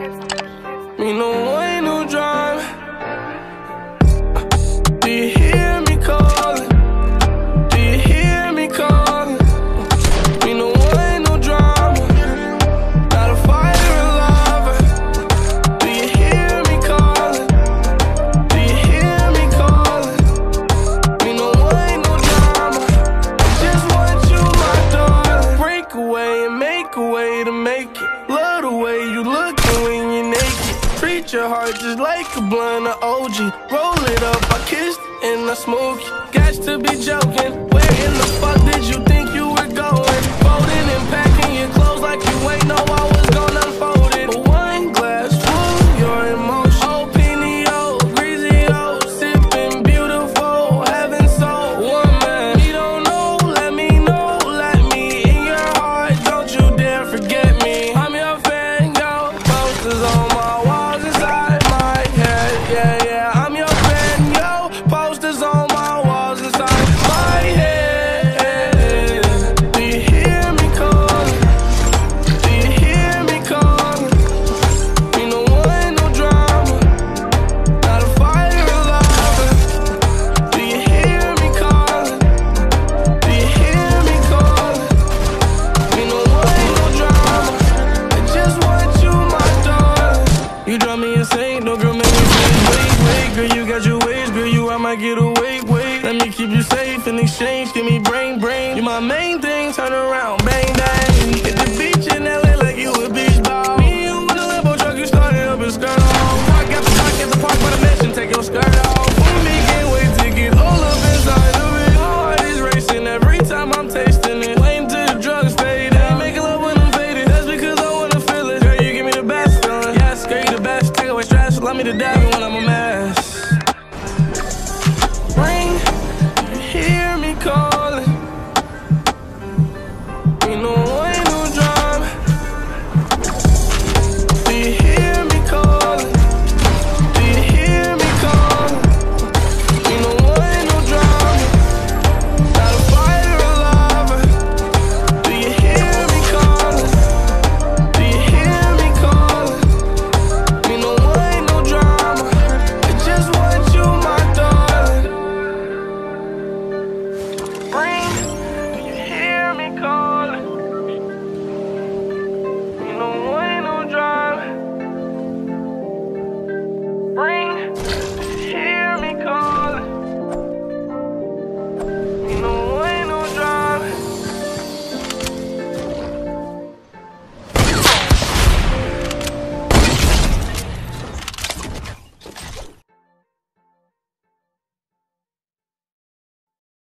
You no hit your heart just like a blunt of OG. Roll it up, I kissed and I smoked. Got to be joking. Where in the fuck did you think you were going? Folding and packing your clothes like you ain't know I was gonna unfold it. But one glass full, your emotion. Oh, Pinot, Grigio, sipping beautiful, having so One man, you don't know, let me know, let me in your heart. Don't you dare forget me. I'm your fan, go. Posters on keep you safe in exchange. Give me brain, brain. You my main thing, turn around, bang, bang. Hit the beach in LA like you a beach ball. Me and you in the limo truck, you started up in skirt off. Park after park at the park by the mansion, take your skirt off. For me, can't wait to get all up inside of it. Heart is racing every time I'm tasting it. The drugs, fade love when I'm faded, that's because I wanna feel it. You give me the best feeling. You the best. Take away stress, love me to death when I'm a man. brain.